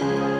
you.